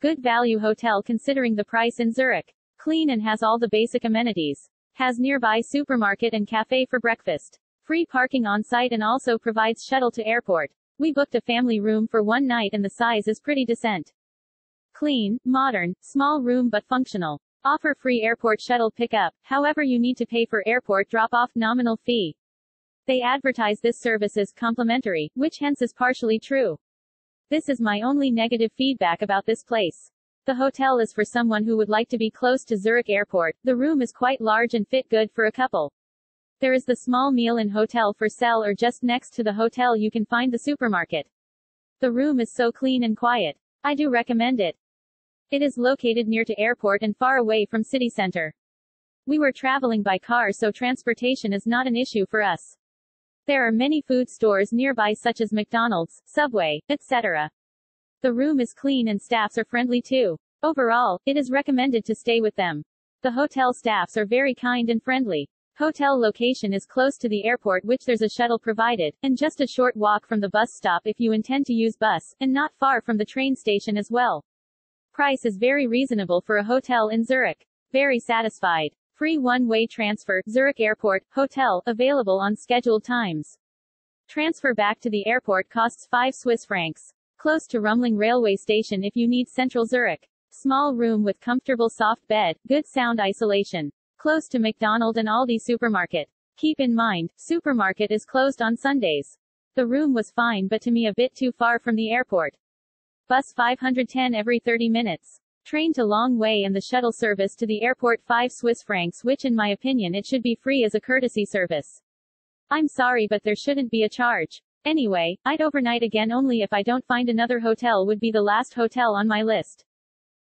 Good value hotel considering the price in Zurich. Clean and has all the basic amenities. Has nearby supermarket and cafe for breakfast. Free parking on site and also provides shuttle to airport. We booked a family room for one night and the size is pretty decent. Clean, modern, small room but functional. Offer free airport shuttle pickup, however you need to pay for airport drop-off nominal fee. They advertise this service as complimentary, which hence is partially true. This is my only negative feedback about this place. The hotel is for someone who would like to be close to Zurich Airport. The room is quite large and fit good for a couple. There is the small meal in hotel for sale or just next to the hotel you can find the supermarket. The room is so clean and quiet. I do recommend it. It is located near to airport and far away from city center. We were traveling by car so transportation is not an issue for us. There are many food stores nearby such as McDonald's, Subway, etc. The room is clean and staffs are friendly too. Overall, it is recommended to stay with them. The hotel staffs are very kind and friendly. Hotel location is close to the airport which there's a shuttle provided, and just a short walk from the bus stop if you intend to use bus, and not far from the train station as well. Price is very reasonable for a hotel in Zurich. Very satisfied. Free one-way transfer, Zurich Airport, Hotel, available on scheduled times. Transfer back to the airport costs 5 Swiss francs. Close to Rumlang railway station if you need central Zurich. Small room with comfortable soft bed, good sound isolation. Close to McDonald and Aldi supermarket. Keep in mind, supermarket is closed on Sundays. The room was fine but to me a bit too far from the airport. Bus 510 every 30 minutes. Train to long way and the shuttle service to the airport 5 Swiss francs which in my opinion it should be free as a courtesy service. I'm sorry but there shouldn't be a charge. Anyway, I'd overnight again only if I don't find another hotel would be the last hotel on my list.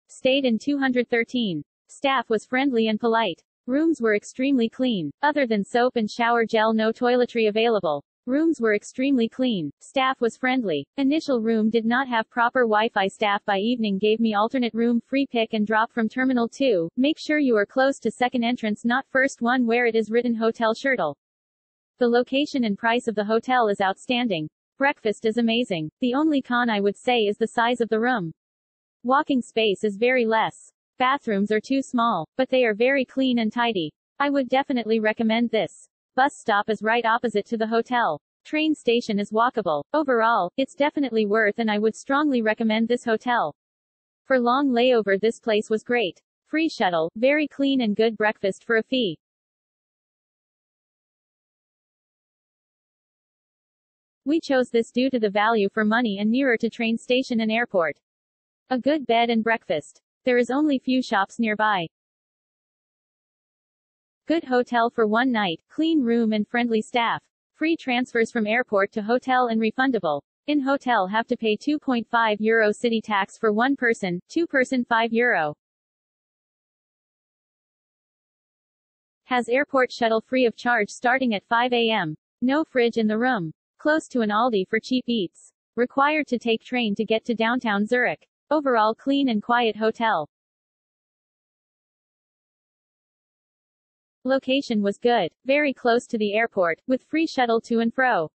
Stayed in 213. Staff was friendly and polite. Rooms were extremely clean. Other than soap and shower gel no toiletry available. Rooms were extremely clean. Staff was friendly. Initial room did not have proper Wi-Fi. Staff by evening gave me alternate room free pick and drop from Terminal 2. Make sure you are close to second entrance not first one where it is written Hotel Schertel. The location and price of the hotel is outstanding. Breakfast is amazing. The only con I would say is the size of the room. Walking space is very less. Bathrooms are too small, but they are very clean and tidy. I would definitely recommend this. Bus stop is right opposite to the hotel. Train station is walkable. Overall, it's definitely worth and I would strongly recommend this hotel. For long layover this place was great. Free shuttle, very clean and good breakfast for a fee. We chose this due to the value for money and nearer to train station and airport. A good bed and breakfast. There is only few shops nearby. Good hotel for one night, clean room and friendly staff. Free transfers from airport to hotel and refundable. In hotel have to pay 2.5 euro city tax for one person, two person 5 euro. Has airport shuttle free of charge starting at 5 a.m. No fridge in the room. Close to an Aldi for cheap eats. Required to take train to get to downtown Zurich. Overall clean and quiet hotel. Location was good, very close to the airport, with free shuttle to and fro.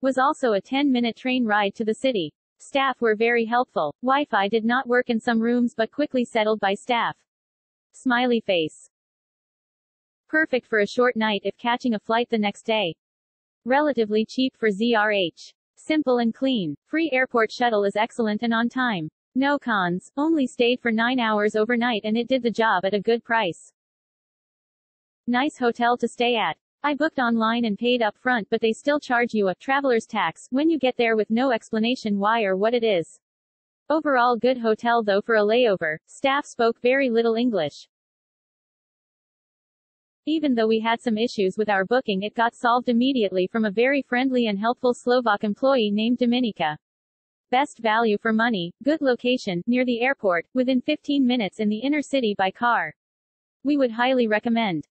Was also a 10-minute train ride to the city. Staff were very helpful. Wi-Fi did not work in some rooms but quickly settled by staff. Smiley face. Perfect for a short night if catching a flight the next day. Relatively cheap for ZRH. Simple and clean. Free airport shuttle is excellent and on time. No cons, only stayed for 9 hours overnight and it did the job at a good price. Nice hotel to stay at. I booked online and paid up front but they still charge you a traveler's tax when you get there with no explanation why or what it is. Overall good hotel though for a layover. Staff spoke very little English. Even though we had some issues with our booking it got solved immediately from a very friendly and helpful Slovak employee named Dominika. Best value for money, good location, near the airport, within 15 minutes in the inner city by car. We would highly recommend.